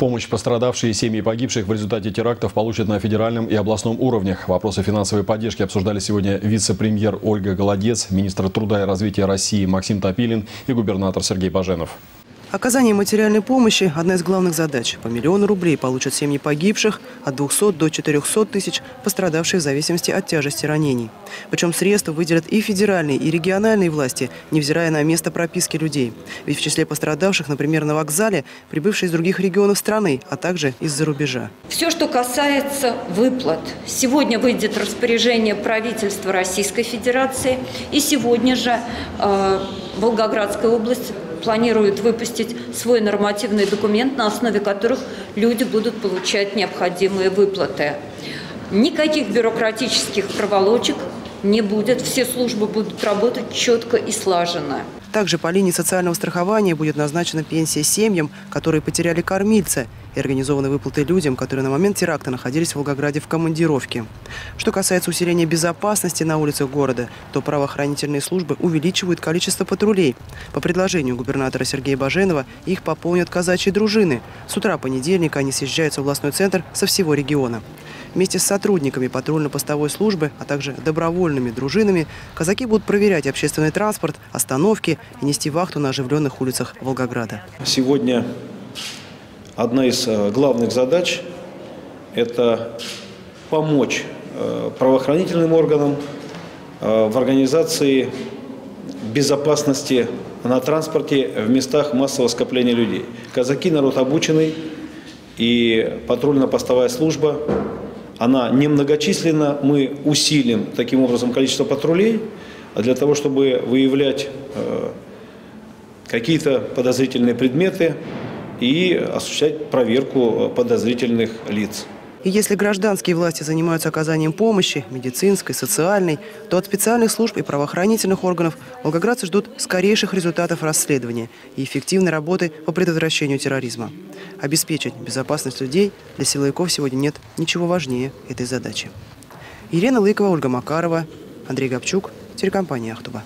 Помощь пострадавшие и семьи погибших в результате терактов получат на федеральном и областном уровнях. Вопросы финансовой поддержки обсуждали сегодня вице-премьер Ольга Голодец, министр труда и развития России Максим Топилин и губернатор Сергей Баженов. Оказание материальной помощи – одна из главных задач. По миллиону рублей получат семьи погибших, от 200 до 400 тысяч пострадавших в зависимости от тяжести ранений. Причем средства выделят и федеральные, и региональные власти, невзирая на место прописки людей. Ведь в числе пострадавших, например, на вокзале, прибывшие из других регионов страны, а также из-за рубежа. Все, что касается выплат. Сегодня выйдет распоряжение правительства Российской Федерации, и сегодня же э, Волгоградская область планирует выпустить свой нормативный документ, на основе которых люди будут получать необходимые выплаты. Никаких бюрократических проволочек не будет. Все службы будут работать четко и слаженно. Также по линии социального страхования будет назначена пенсия семьям, которые потеряли кормильца, и организованы выплаты людям, которые на момент теракта находились в Волгограде в командировке. Что касается усиления безопасности на улицах города, то правоохранительные службы увеличивают количество патрулей. По предложению губернатора Сергея Баженова их пополнят казачьи дружины. С утра понедельника они съезжаются в областной центр со всего региона. Вместе с сотрудниками патрульно-постовой службы, а также добровольными дружинами, казаки будут проверять общественный транспорт, остановки и нести вахту на оживленных улицах Волгограда. Сегодня одна из э, главных задач – это помочь э, правоохранительным органам э, в организации безопасности на транспорте в местах массового скопления людей. Казаки – народ обученный, и патрульно-постовая служба, она немногочисленна. Мы усилим таким образом количество патрулей для того, чтобы выявлять какие-то подозрительные предметы, и осуществлять проверку подозрительных лиц. И если гражданские власти занимаются оказанием помощи, медицинской, социальной, то от специальных служб и правоохранительных органов волгоградцы ждут скорейших результатов расследования и эффективной работы по предотвращению терроризма. Обеспечить безопасность людей для силовиков сегодня нет ничего важнее этой задачи. Елена Лыкова, Ольга Макарова, Андрей Габчук, телекомпания «Ахтуба».